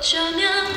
小鸟